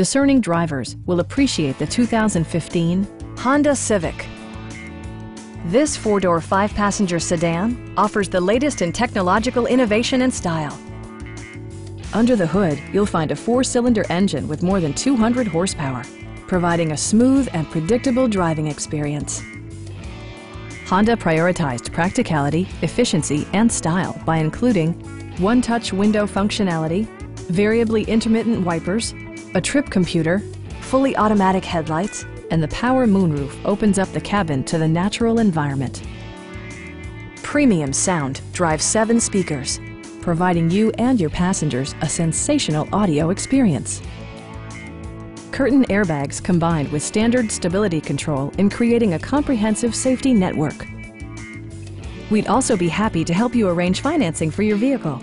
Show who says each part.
Speaker 1: discerning drivers will appreciate the 2015 Honda Civic. This four-door, five-passenger sedan offers the latest in technological innovation and style. Under the hood, you'll find a four-cylinder engine with more than 200 horsepower, providing a smooth and predictable driving experience. Honda prioritized practicality, efficiency, and style by including one-touch window functionality, variably intermittent wipers, a trip computer, fully automatic headlights, and the power moonroof opens up the cabin to the natural environment. Premium sound drives seven speakers, providing you and your passengers a sensational audio experience. Curtain airbags combined with standard stability control in creating a comprehensive safety network. We'd also be happy to help you arrange financing for your vehicle.